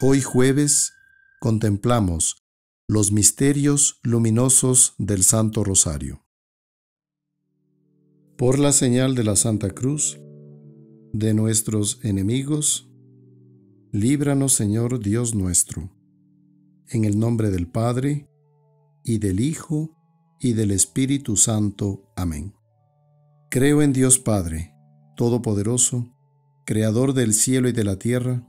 Hoy jueves contemplamos los misterios luminosos del Santo Rosario. Por la señal de la Santa Cruz, de nuestros enemigos, líbranos Señor Dios nuestro, en el nombre del Padre, y del Hijo, y del Espíritu Santo. Amén. Creo en Dios Padre, Todopoderoso, Creador del cielo y de la tierra,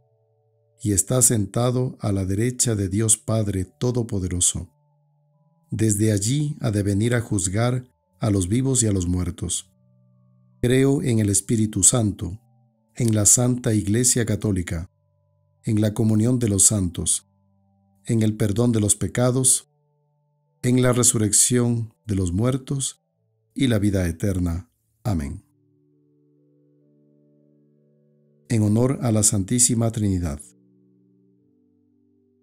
y está sentado a la derecha de Dios Padre Todopoderoso. Desde allí ha de venir a juzgar a los vivos y a los muertos. Creo en el Espíritu Santo, en la Santa Iglesia Católica, en la comunión de los santos, en el perdón de los pecados, en la resurrección de los muertos y la vida eterna. Amén. En honor a la Santísima Trinidad.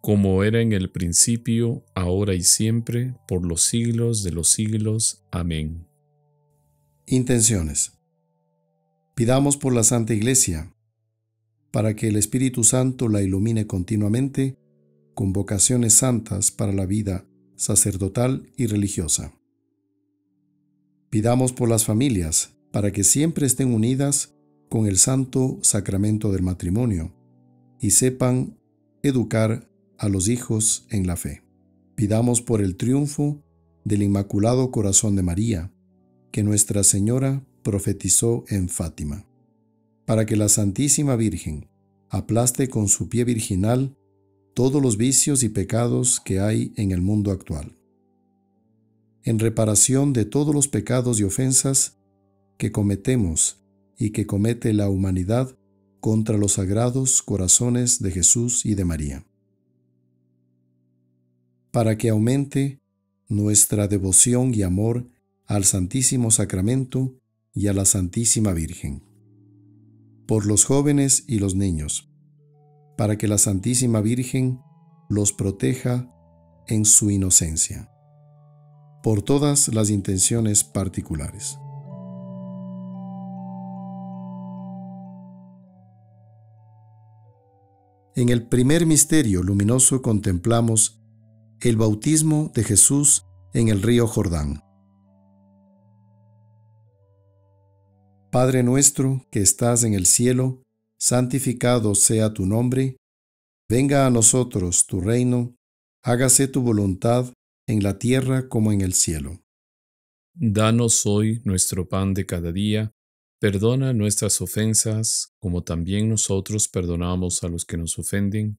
como era en el principio, ahora y siempre, por los siglos de los siglos. Amén. Intenciones. Pidamos por la Santa Iglesia, para que el Espíritu Santo la ilumine continuamente con vocaciones santas para la vida sacerdotal y religiosa. Pidamos por las familias, para que siempre estén unidas con el santo sacramento del matrimonio y sepan educar a los hijos en la fe. Pidamos por el triunfo del Inmaculado Corazón de María, que Nuestra Señora profetizó en Fátima, para que la Santísima Virgen aplaste con su pie virginal todos los vicios y pecados que hay en el mundo actual. En reparación de todos los pecados y ofensas que cometemos y que comete la humanidad contra los sagrados corazones de Jesús y de María para que aumente nuestra devoción y amor al Santísimo Sacramento y a la Santísima Virgen. Por los jóvenes y los niños, para que la Santísima Virgen los proteja en su inocencia. Por todas las intenciones particulares. En el primer misterio luminoso contemplamos el bautismo de Jesús en el río Jordán. Padre nuestro que estás en el cielo, santificado sea tu nombre, venga a nosotros tu reino, hágase tu voluntad en la tierra como en el cielo. Danos hoy nuestro pan de cada día, perdona nuestras ofensas como también nosotros perdonamos a los que nos ofenden,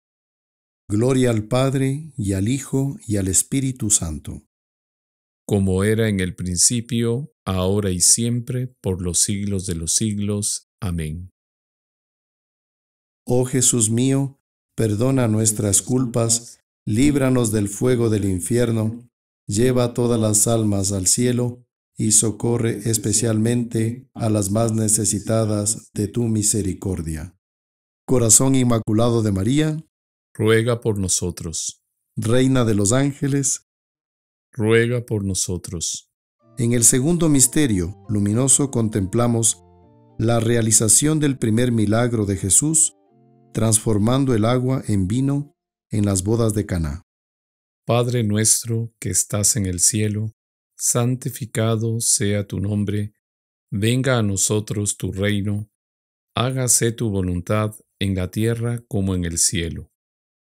Gloria al Padre, y al Hijo, y al Espíritu Santo como era en el principio, ahora y siempre, por los siglos de los siglos. Amén. Oh Jesús mío, perdona nuestras culpas, líbranos del fuego del infierno, lleva todas las almas al cielo, y socorre especialmente a las más necesitadas de tu misericordia. Corazón Inmaculado de María, ruega por nosotros. Reina de los ángeles, ruega por nosotros. En el segundo misterio luminoso contemplamos la realización del primer milagro de Jesús, transformando el agua en vino en las bodas de Caná. Padre nuestro que estás en el cielo, santificado sea tu nombre, venga a nosotros tu reino, hágase tu voluntad en la tierra como en el cielo.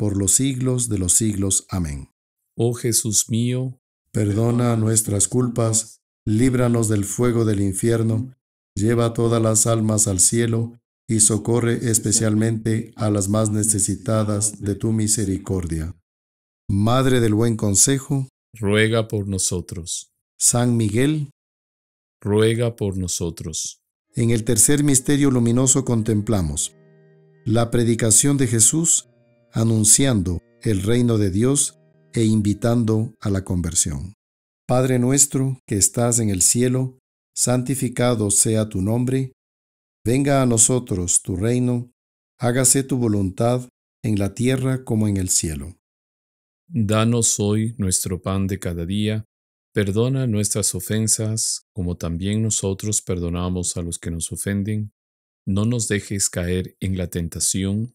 por los siglos de los siglos. Amén. Oh Jesús mío, perdona nuestras culpas, líbranos del fuego del infierno, lleva todas las almas al cielo y socorre especialmente a las más necesitadas de tu misericordia. Madre del buen consejo, ruega por nosotros. San Miguel, ruega por nosotros. En el tercer misterio luminoso contemplamos la predicación de Jesús anunciando el reino de Dios e invitando a la conversión. Padre nuestro que estás en el cielo, santificado sea tu nombre, venga a nosotros tu reino, hágase tu voluntad en la tierra como en el cielo. Danos hoy nuestro pan de cada día, perdona nuestras ofensas como también nosotros perdonamos a los que nos ofenden, no nos dejes caer en la tentación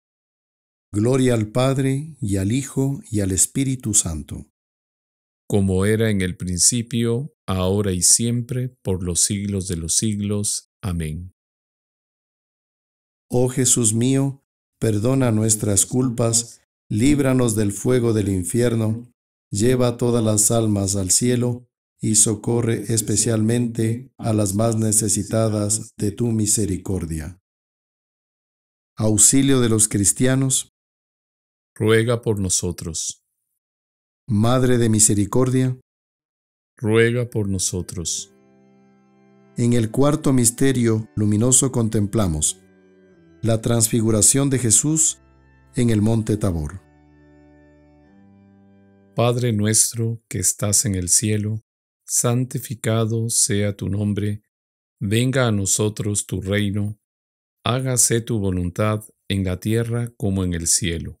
Gloria al Padre, y al Hijo, y al Espíritu Santo como era en el principio, ahora y siempre, por los siglos de los siglos. Amén. Oh Jesús mío, perdona nuestras culpas, líbranos del fuego del infierno, lleva todas las almas al cielo, y socorre especialmente a las más necesitadas de tu misericordia. Auxilio de los cristianos, ruega por nosotros. Madre de Misericordia, ruega por nosotros. En el cuarto misterio luminoso contemplamos la transfiguración de Jesús en el monte Tabor. Padre nuestro que estás en el cielo, santificado sea tu nombre, venga a nosotros tu reino, hágase tu voluntad en la tierra como en el cielo.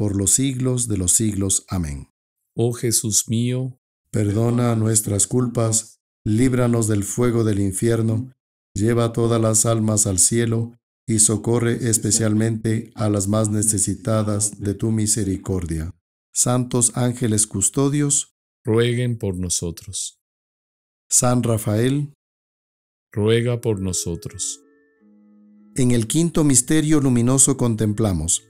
por los siglos de los siglos. Amén. Oh Jesús mío, perdona nuestras culpas, líbranos del fuego del infierno, lleva todas las almas al cielo y socorre especialmente a las más necesitadas de tu misericordia. Santos ángeles custodios, rueguen por nosotros. San Rafael, ruega por nosotros. En el quinto misterio luminoso contemplamos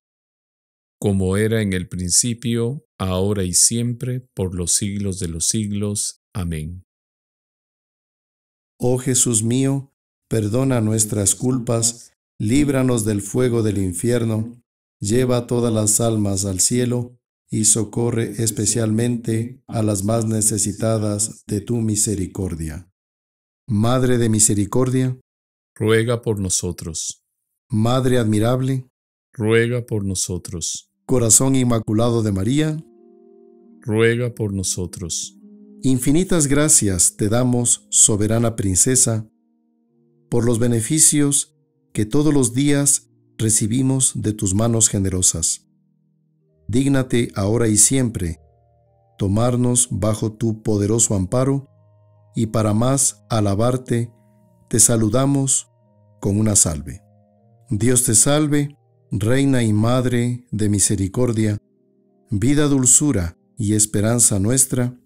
como era en el principio, ahora y siempre, por los siglos de los siglos. Amén. Oh Jesús mío, perdona nuestras culpas, líbranos del fuego del infierno, lleva todas las almas al cielo y socorre especialmente a las más necesitadas de tu misericordia. Madre de misericordia, ruega por nosotros. Madre admirable, ruega por nosotros. Corazón Inmaculado de María, ruega por nosotros. Infinitas gracias te damos, soberana princesa, por los beneficios que todos los días recibimos de tus manos generosas. Dígnate ahora y siempre tomarnos bajo tu poderoso amparo y para más alabarte, te saludamos con una salve. Dios te salve, Reina y Madre de misericordia, vida, dulzura y esperanza nuestra.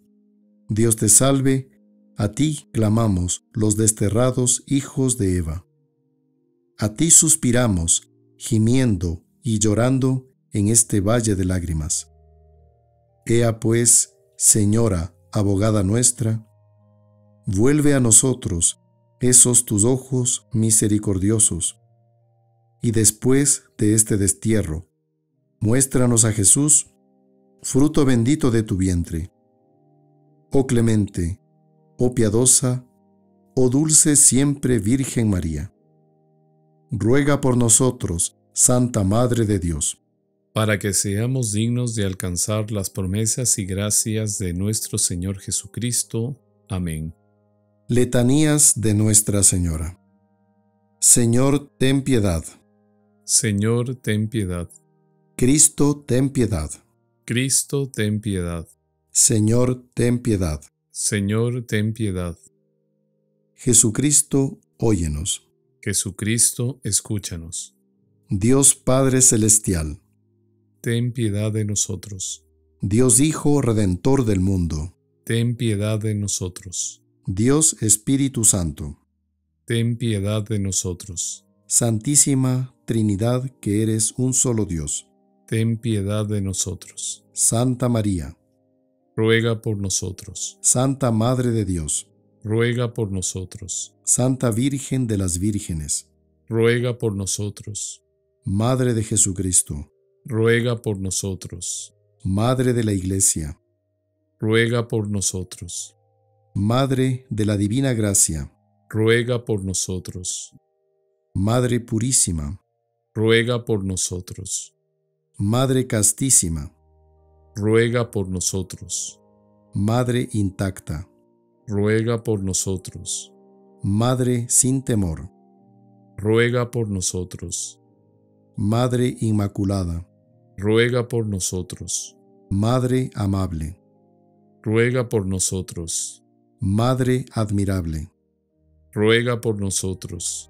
Dios te salve, a ti clamamos los desterrados hijos de Eva. A ti suspiramos, gimiendo y llorando en este valle de lágrimas. Ea pues, Señora, abogada nuestra, vuelve a nosotros esos tus ojos misericordiosos, y después de este destierro, muéstranos a Jesús, fruto bendito de tu vientre. Oh clemente, oh piadosa, oh dulce siempre Virgen María. Ruega por nosotros, Santa Madre de Dios, para que seamos dignos de alcanzar las promesas y gracias de nuestro Señor Jesucristo. Amén. Letanías de Nuestra Señora. Señor, ten piedad. Señor, ten piedad. Cristo, ten piedad. Cristo, ten piedad. Señor, ten piedad. Señor, ten piedad. Jesucristo, óyenos. Jesucristo, escúchanos. Dios Padre Celestial. Ten piedad de nosotros. Dios Hijo Redentor del mundo. Ten piedad de nosotros. Dios Espíritu Santo, ten piedad de nosotros. Santísima Trinidad, que eres un solo Dios, ten piedad de nosotros. Santa María, ruega por nosotros. Santa Madre de Dios, ruega por nosotros. Santa Virgen de las Vírgenes, ruega por nosotros. Madre de Jesucristo, ruega por nosotros. Madre de la Iglesia, ruega por nosotros. Madre de la Divina Gracia, ruega por nosotros. Madre Purísima, ruega por nosotros. Madre Castísima, ruega por nosotros. Madre Intacta, ruega por nosotros. Madre sin temor, ruega por nosotros. Madre Inmaculada, ruega por nosotros. Madre amable, ruega por nosotros. Madre admirable, ruega por nosotros.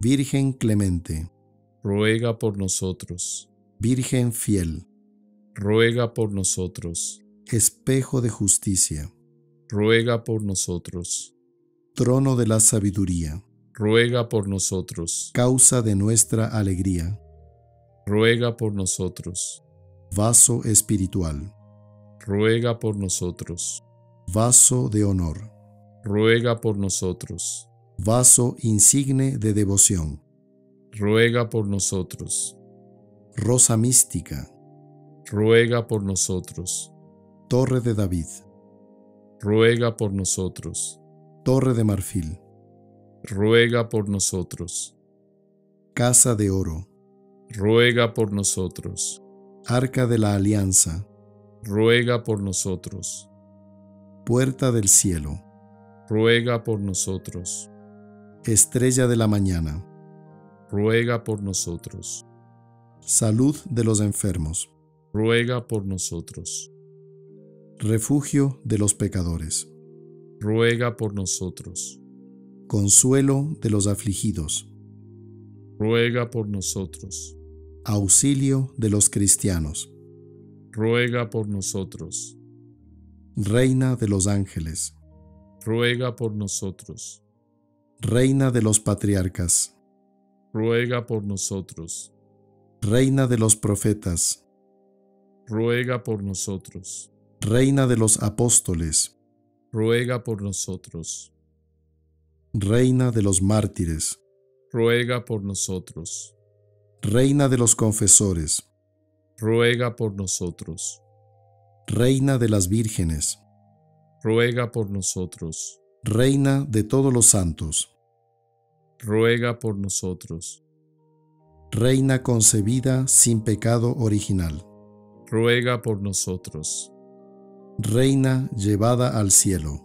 Virgen clemente, ruega por nosotros. Virgen fiel, ruega por nosotros. Espejo de justicia, ruega por nosotros. Trono de la sabiduría, ruega por nosotros. Causa de nuestra alegría, ruega por nosotros. Vaso espiritual, ruega por nosotros. Vaso de honor ruega por nosotros. Vaso insigne de devoción, ruega por nosotros. Rosa mística, ruega por nosotros. Torre de David, ruega por nosotros. Torre de marfil, ruega por nosotros. Casa de oro, ruega por nosotros. Arca de la alianza, ruega por nosotros. Puerta del cielo, ruega por nosotros. Estrella de la mañana, ruega por nosotros. Salud de los enfermos, ruega por nosotros. Refugio de los pecadores, ruega por nosotros. Consuelo de los afligidos, ruega por nosotros. Auxilio de los cristianos, ruega por nosotros. Reina de los ángeles, ruega por nosotros. Reina de los patriarcas, ruega por nosotros. Reina de los profetas, ruega por nosotros. Reina de los apóstoles, ruega por nosotros. Reina de los mártires, ruega por nosotros. Reina de los confesores, ruega por nosotros. Reina de las vírgenes, ruega por nosotros. Reina de todos los santos, ruega por nosotros. Reina concebida sin pecado original, ruega por nosotros. Reina llevada al cielo,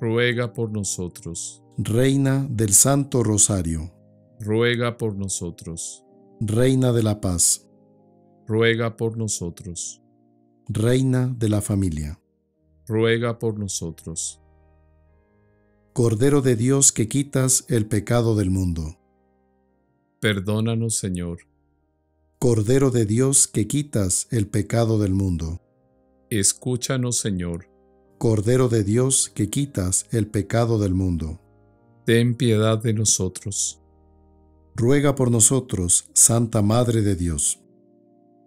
ruega por nosotros. Reina del Santo Rosario, ruega por nosotros. Reina de la paz, ruega por nosotros. Reina de la familia, ruega por nosotros. Cordero de Dios que quitas el pecado del mundo. Perdónanos, Señor. Cordero de Dios que quitas el pecado del mundo. Escúchanos, Señor. Cordero de Dios que quitas el pecado del mundo. Ten piedad de nosotros. Ruega por nosotros, Santa Madre de Dios.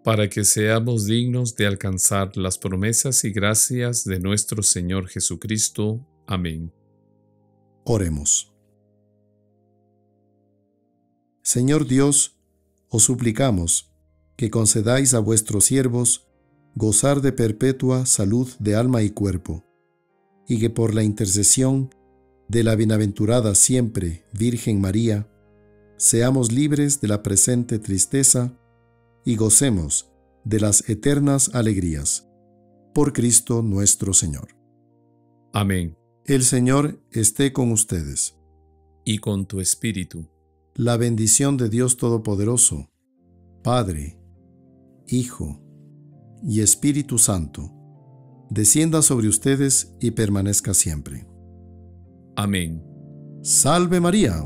Para que seamos dignos de alcanzar las promesas y gracias de nuestro Señor Jesucristo. Amén. Oremos. Señor Dios, os suplicamos que concedáis a vuestros siervos gozar de perpetua salud de alma y cuerpo, y que por la intercesión de la bienaventurada siempre Virgen María, seamos libres de la presente tristeza y gocemos de las eternas alegrías. Por Cristo nuestro Señor. Amén. El Señor esté con ustedes. Y con tu espíritu. La bendición de Dios Todopoderoso, Padre, Hijo y Espíritu Santo, descienda sobre ustedes y permanezca siempre. Amén. Salve María.